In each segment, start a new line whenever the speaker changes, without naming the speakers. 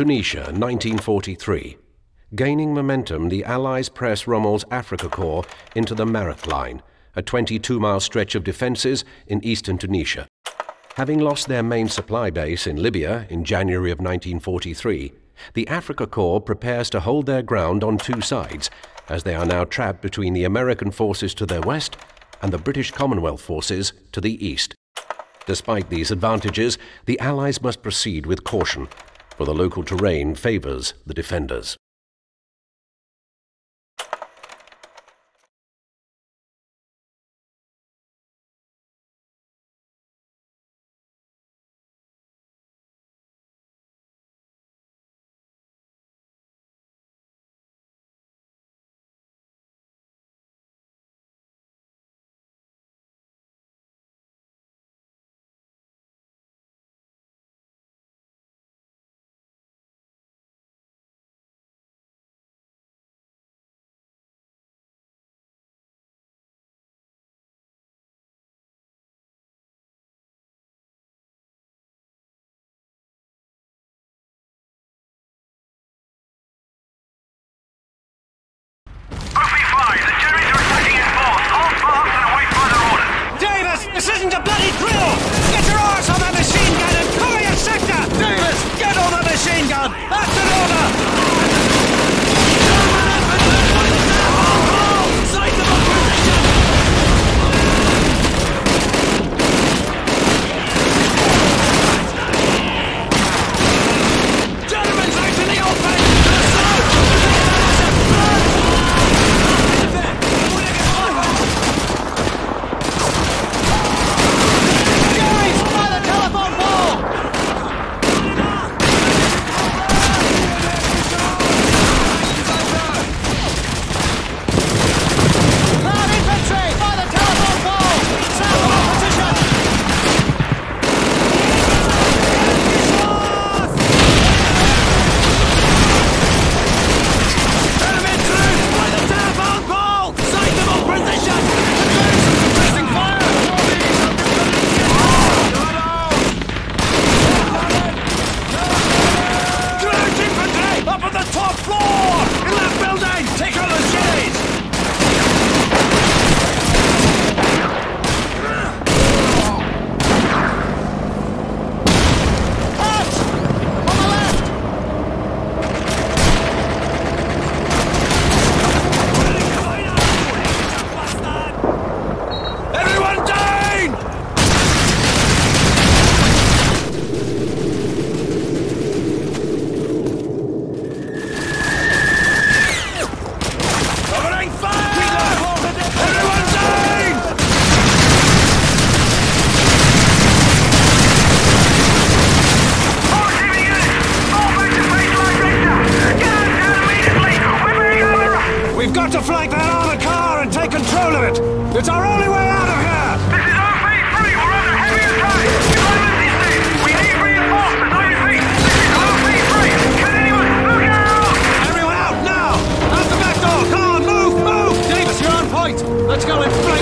Tunisia, 1943. Gaining momentum, the Allies press Rommel's Afrika Korps into the Mareth Line, a 22-mile stretch of defences in eastern Tunisia. Having lost their main supply base in Libya in January of 1943, the Afrika Korps prepares to hold their ground on two sides, as they are now trapped between the American forces to their west and the British Commonwealth forces to the east. Despite these advantages, the Allies must proceed with caution, for the local terrain favours the defenders.
Let's go and flank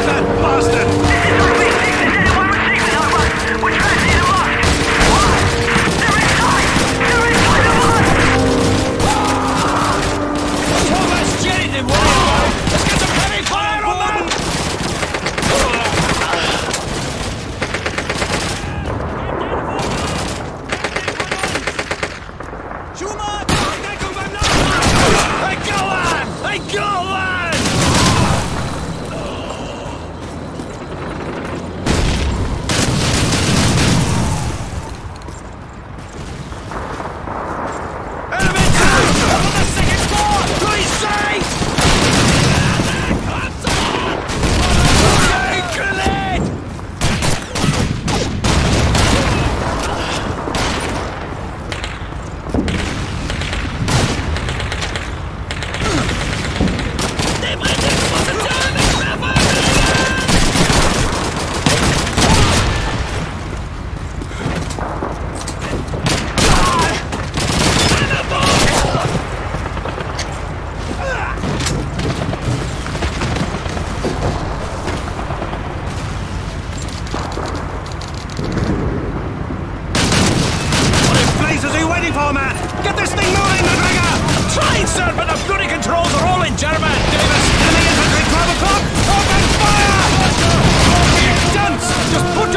fine, sir, but the bloody controls are all in German,
Davis! And the infantry, 12 o'clock! Open fire! Dunce! Just put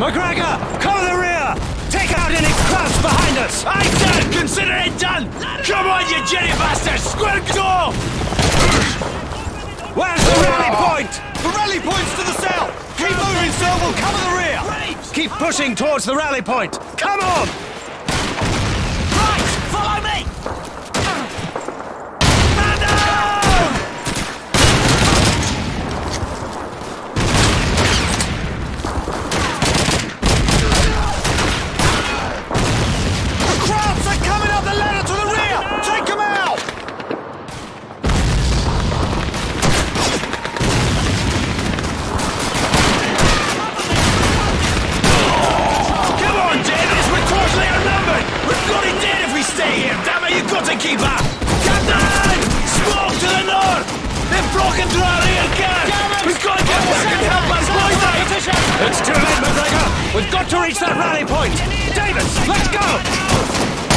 McGregor, cover
the
rear! Take out any crowds behind us!
I done! Consider it done! Come on, you jetty bastards! Square go!
Where's the rally point?
The rally point's to the south! Keep moving, Sir! We'll cover the rear!
Keep pushing towards the rally point! Come on!
back
into our rear car! We've got to get back and help our boys! It's too late, McGregor! We've got to reach that rally point! Davis, let's go!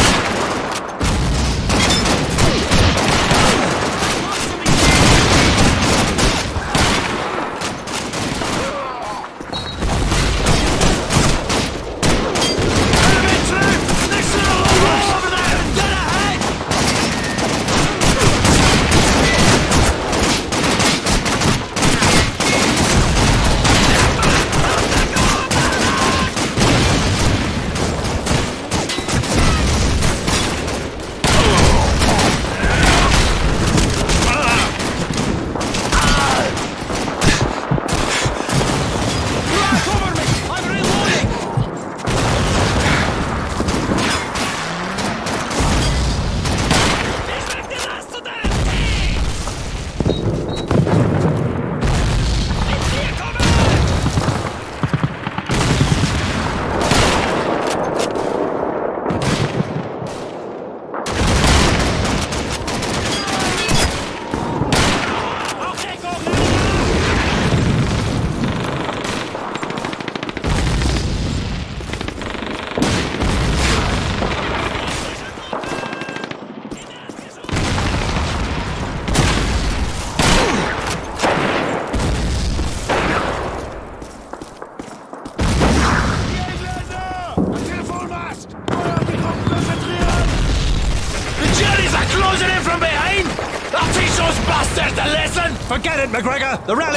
McGregor, the round.